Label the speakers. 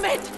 Speaker 1: Damn it!